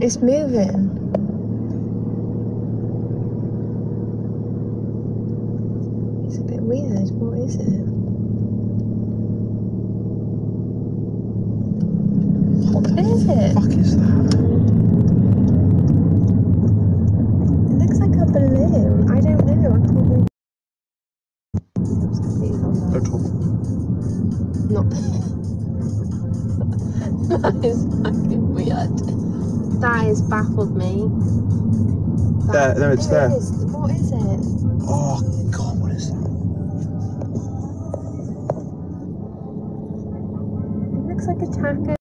It's moving. It's a bit weird. What is it? What the Is it? fuck is that? It looks like a balloon. I don't know. I can't really. It's completely gone Don't now. talk. Not. that is fucking weird. That has baffled me. There, no, it's There it there. is. What is it? Oh god, what is that? It looks like a taco